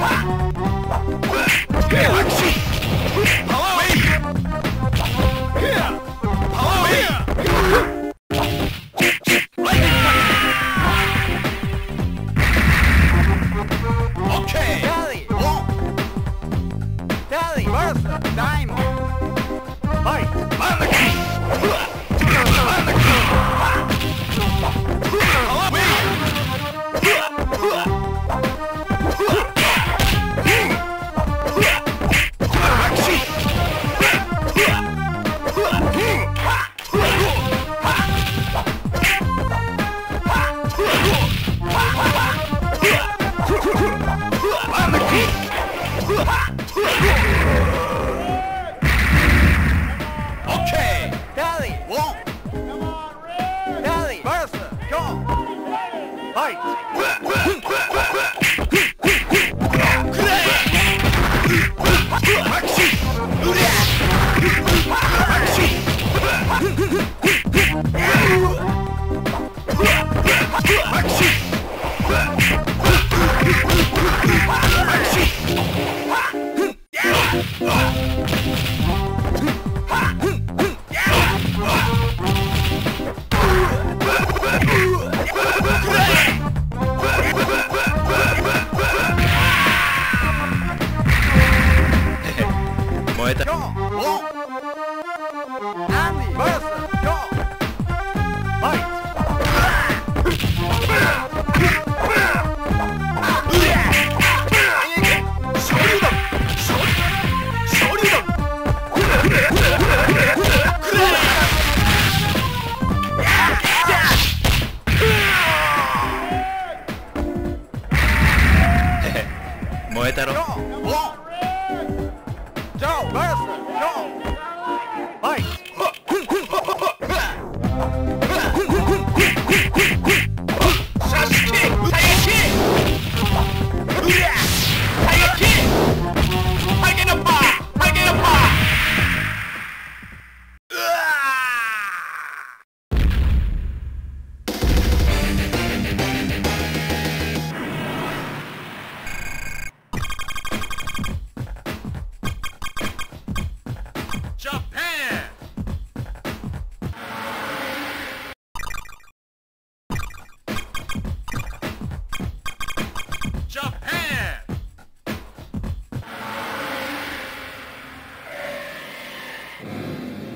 Ha!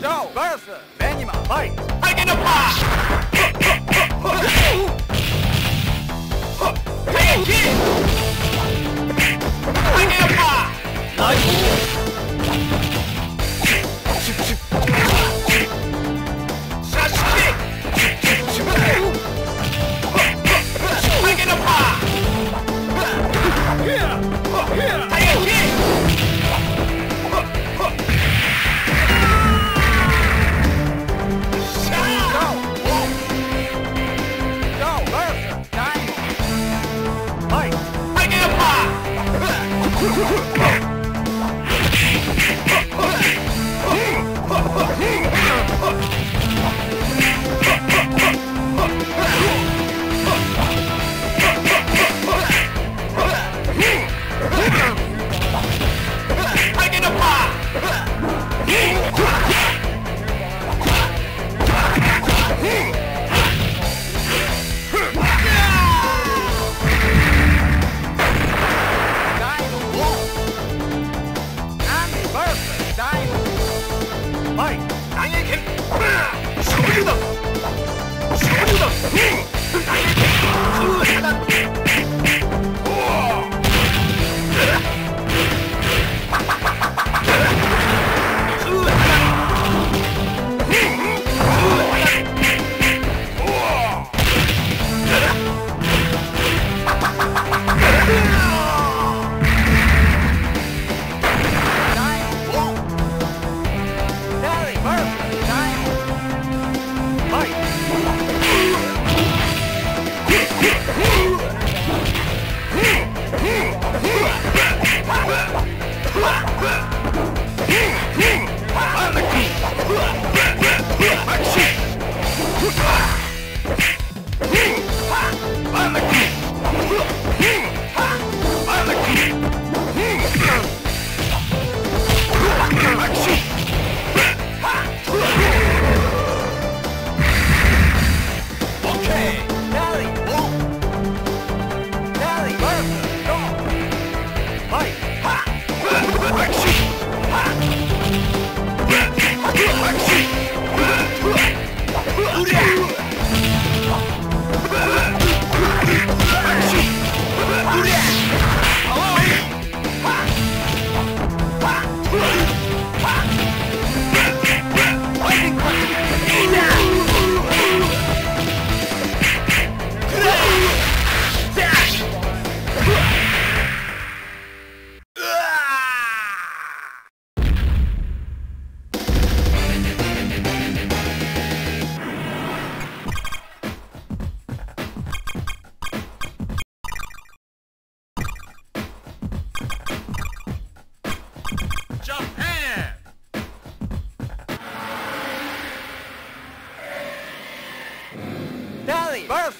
Joe versus Benjamin Fight. I get a pass. Hey, kid. I get a pass. Nice.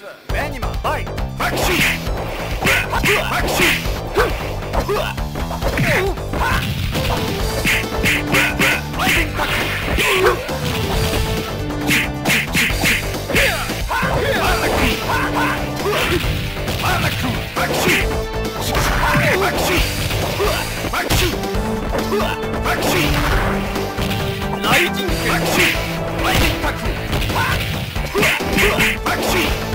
Versus Benjamin. Fight. Okay. Kelly won. Kelly versus Diamond. Fight.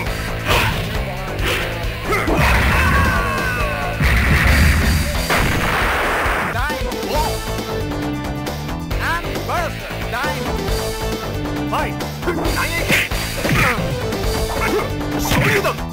だ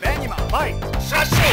ベニマファイシャッシャ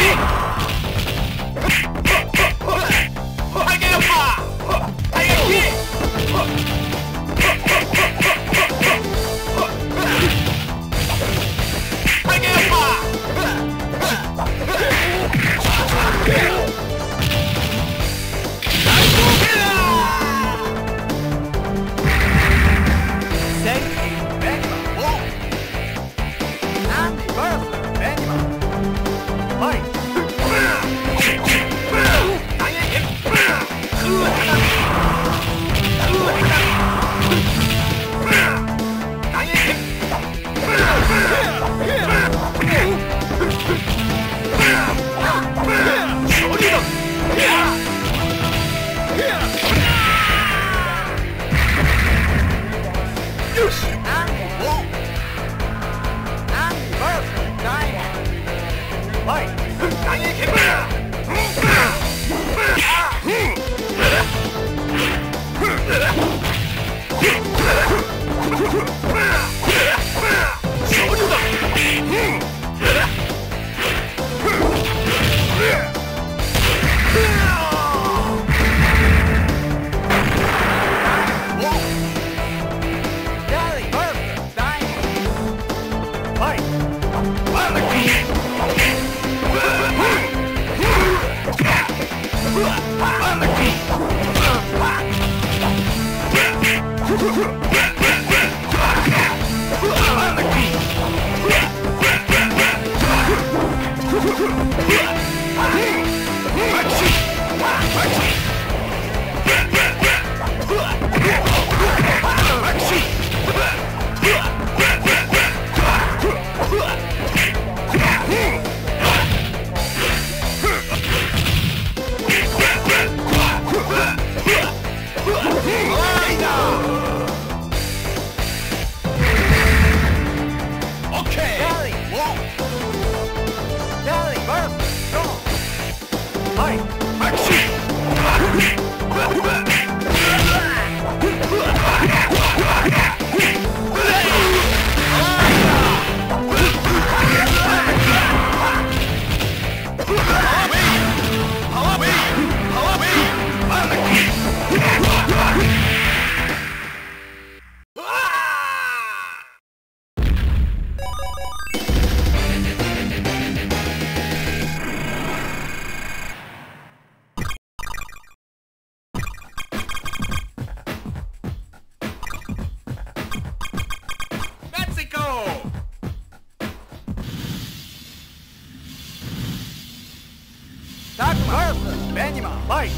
Anima, bite!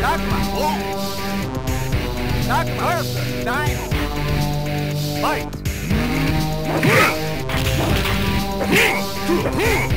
Dagmar, oh! Dagmar, Dagmar! Huh!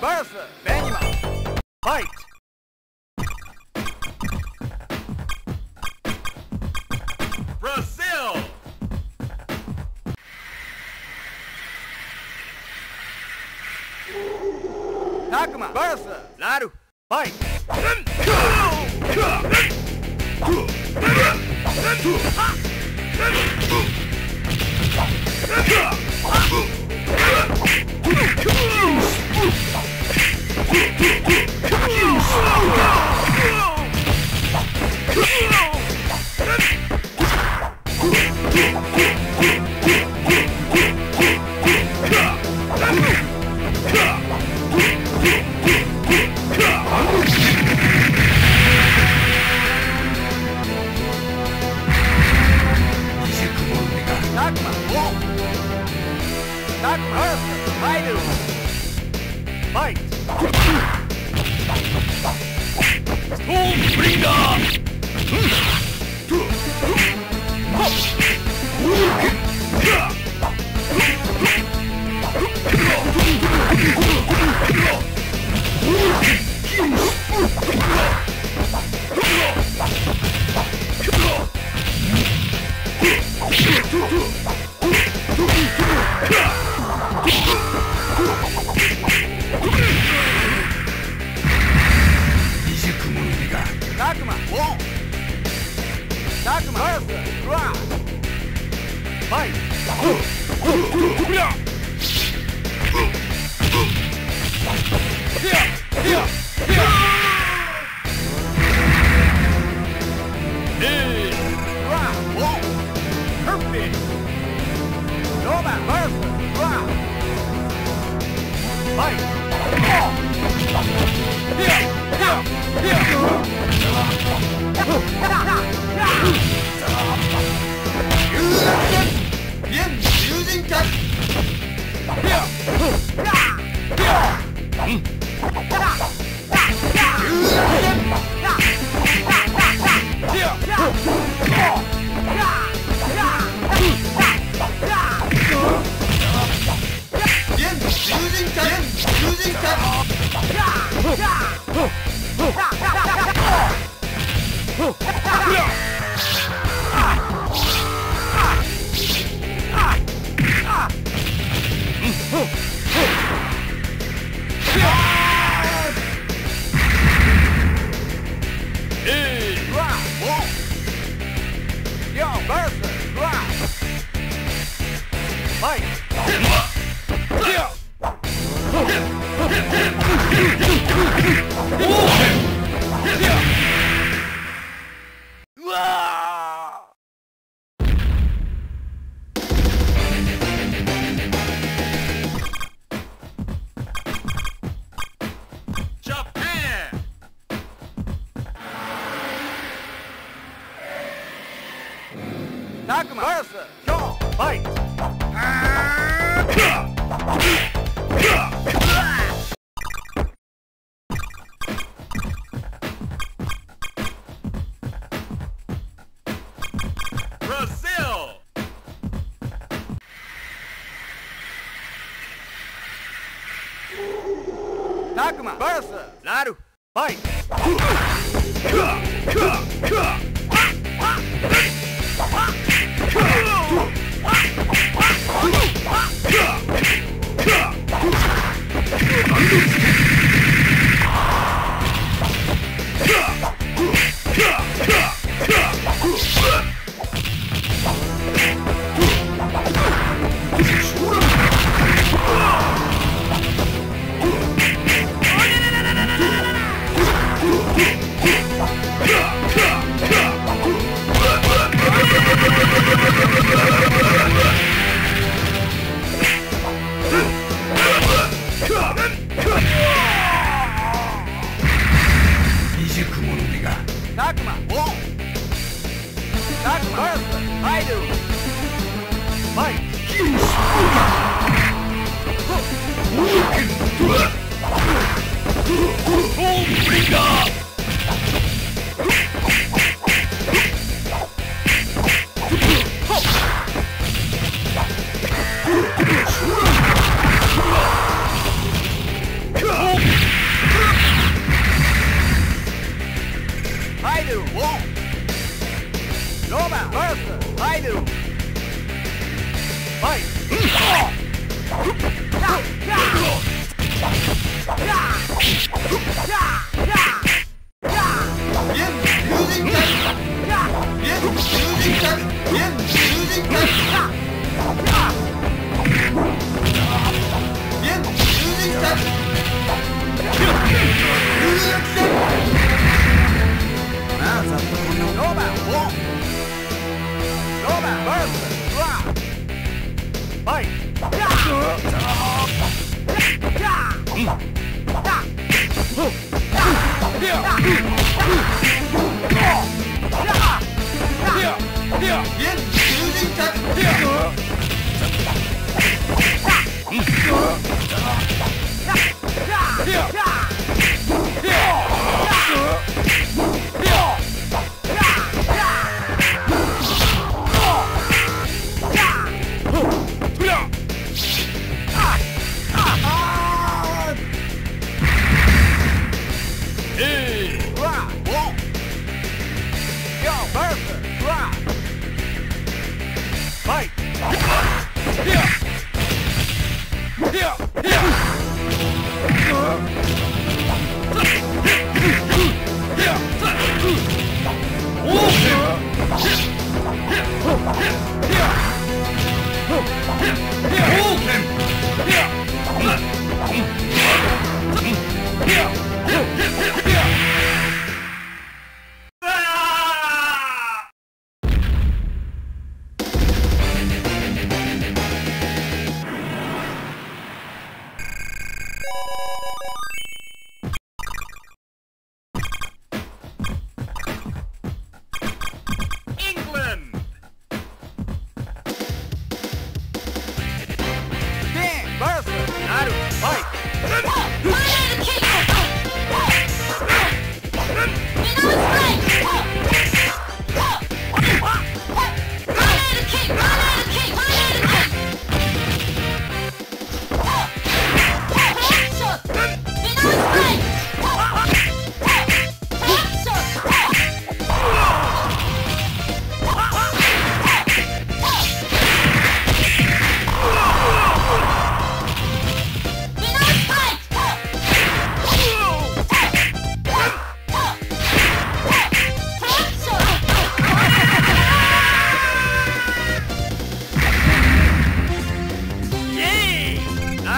Bertha, Benjamin, fight! Brazil! Nakama, Bertha, Laru, fight! Yes, sir.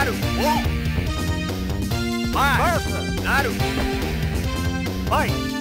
Naru. Oh. Perfect. Naru. Fight.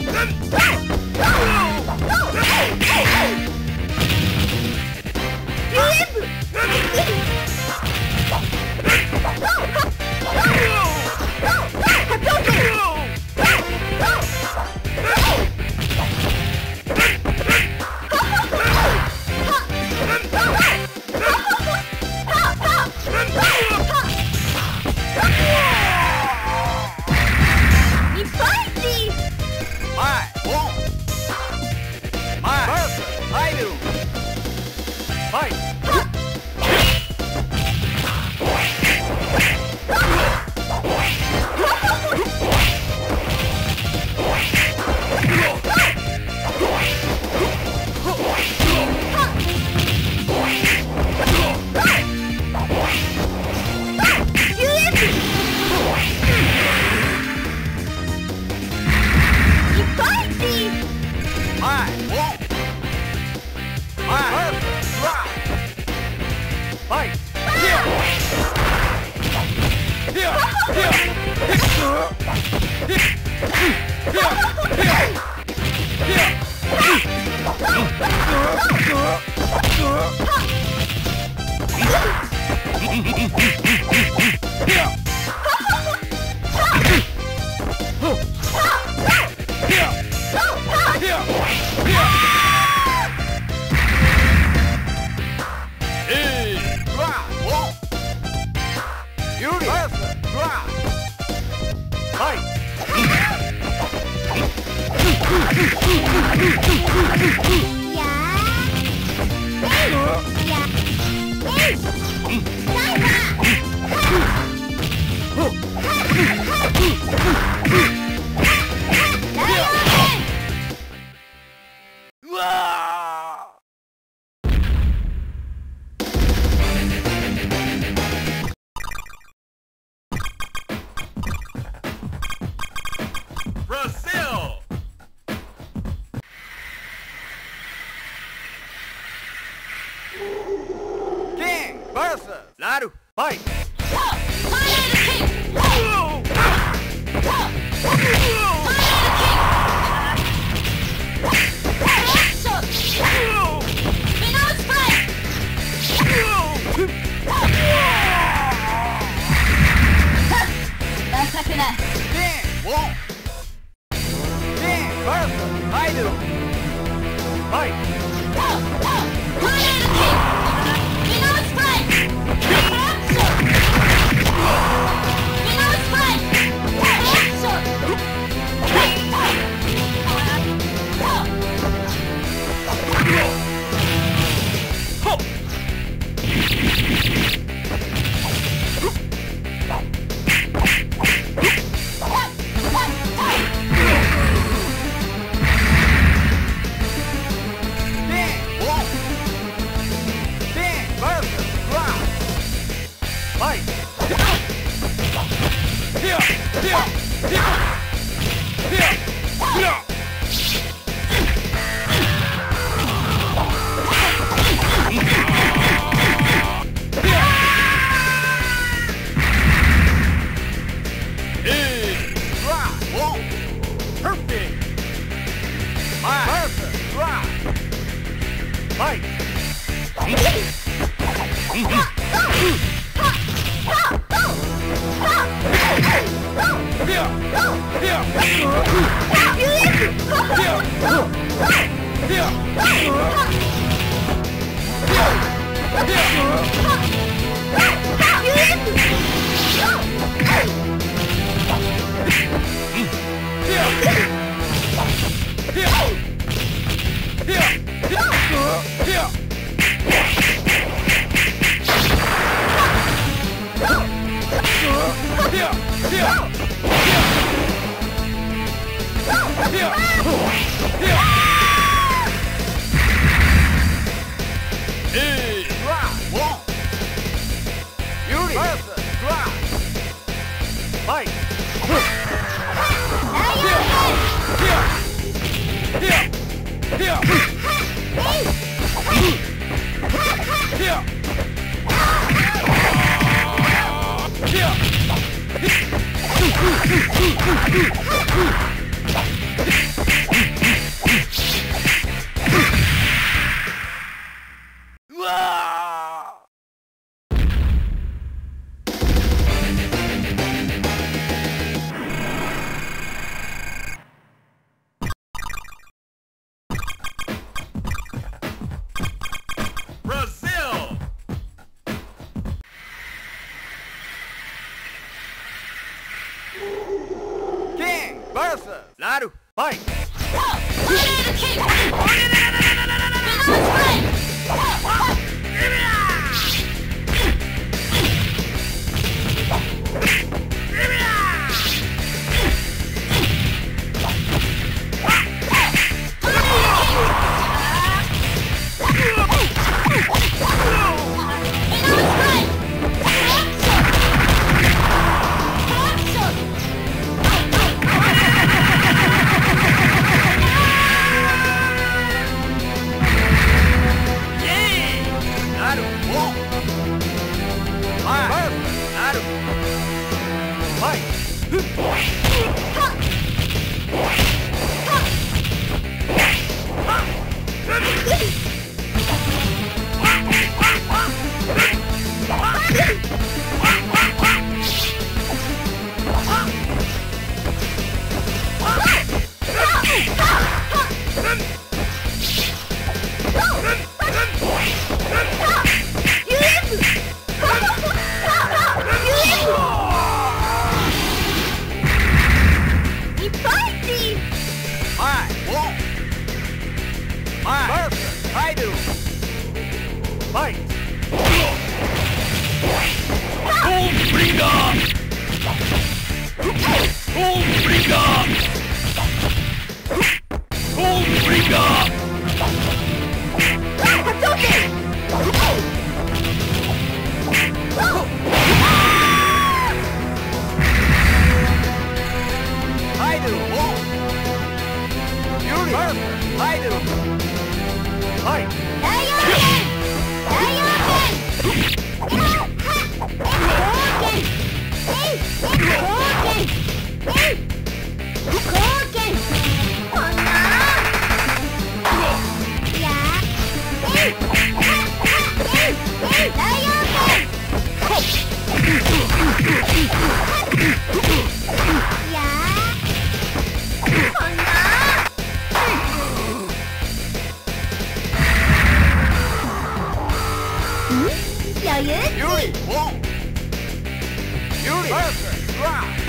Yeah! Please! Shoot it! Perfect! Drop!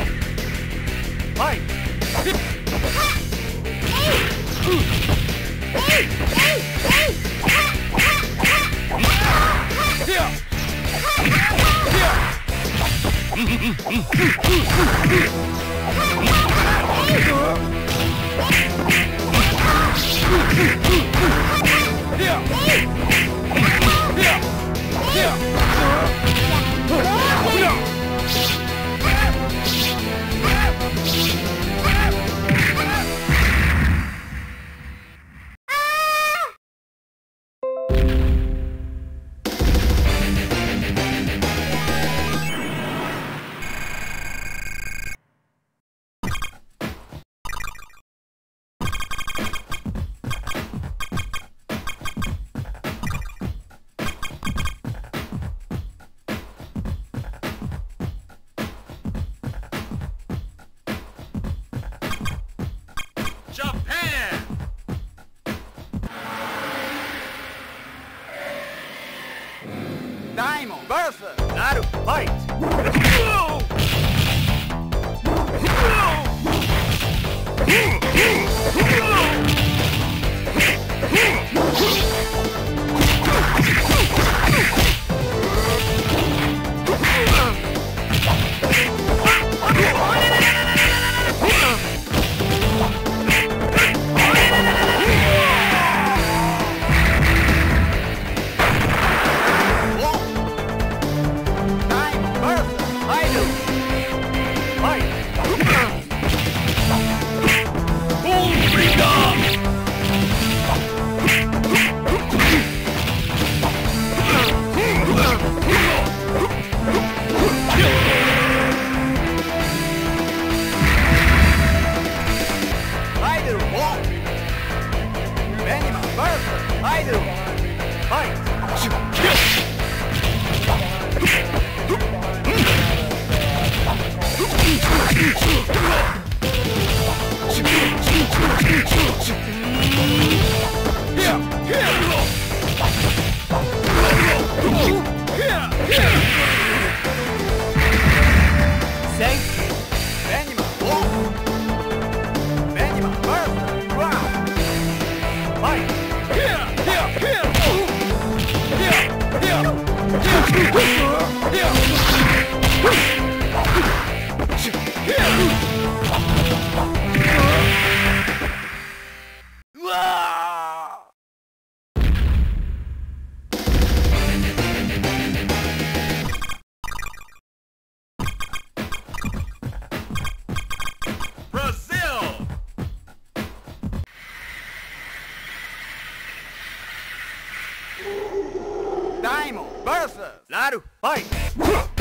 Yeah! イモン VS ラルファイト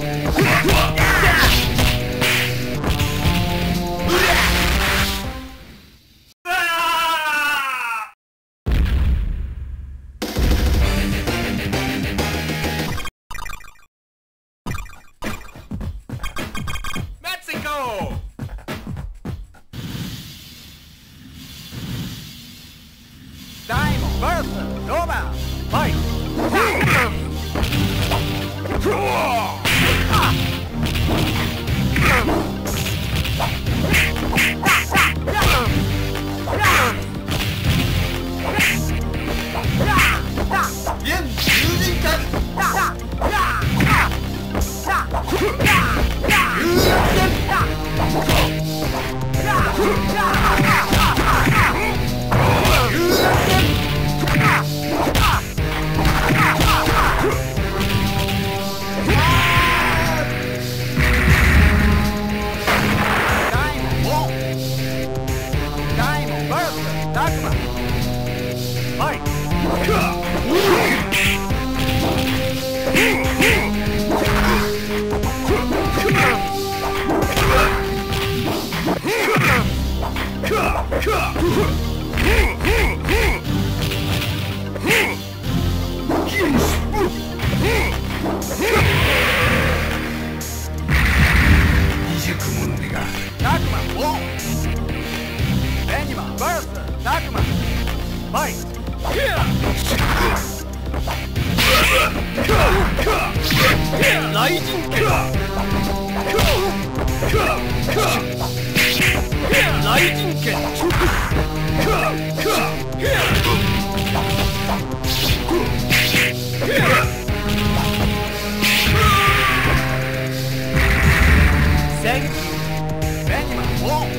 Yeah. Burp! Takuma! Fight! Raijin Ken! Raijin Ken! Sen... Senma! Oh!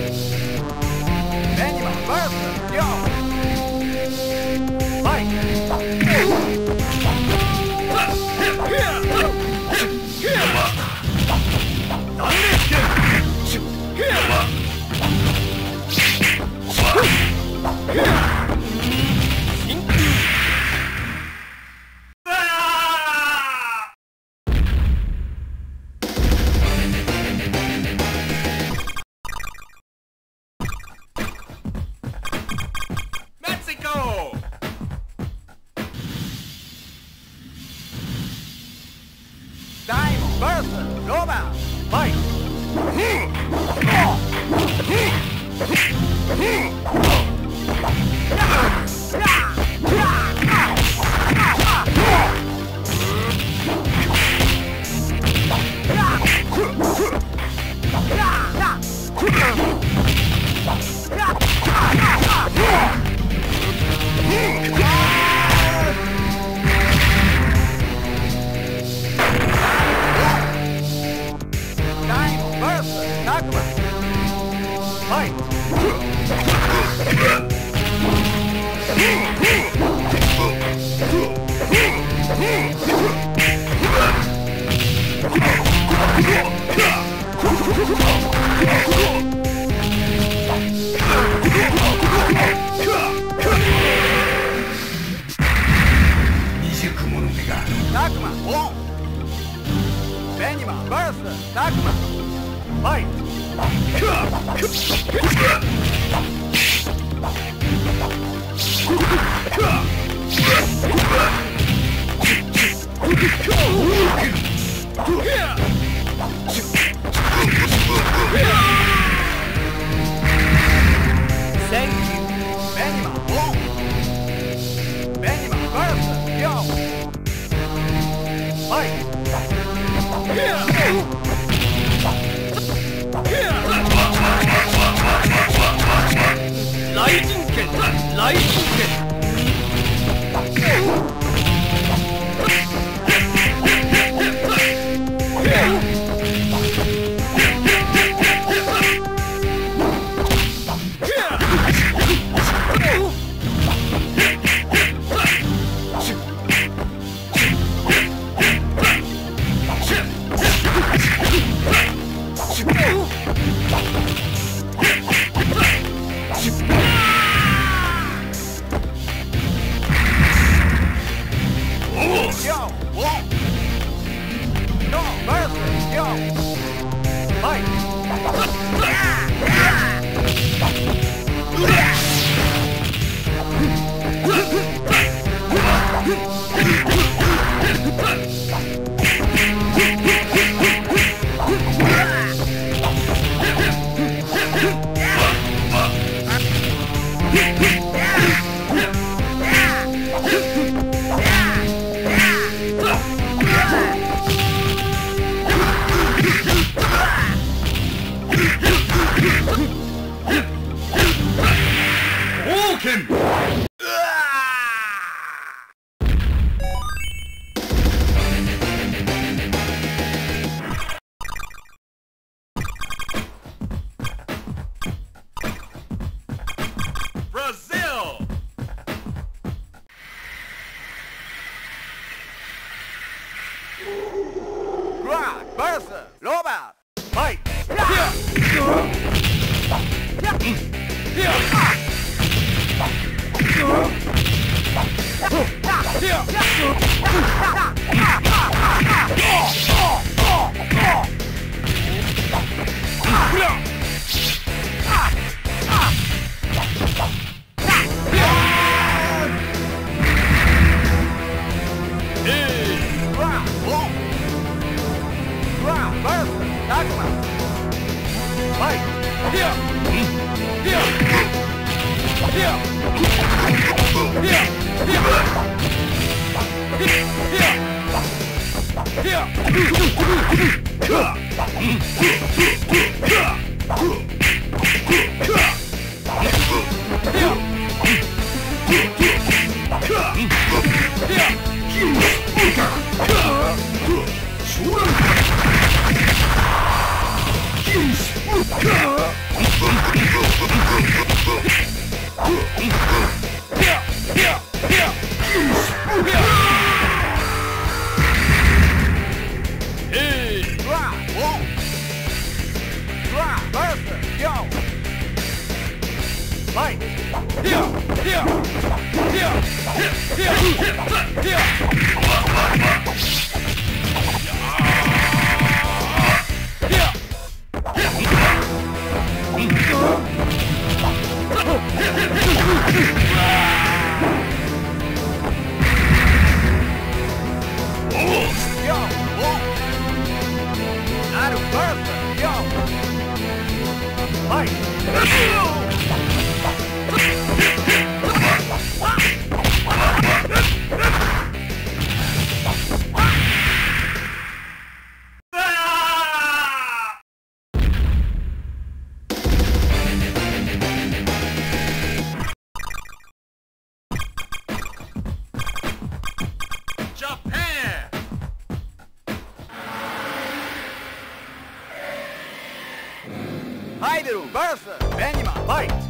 ハイデル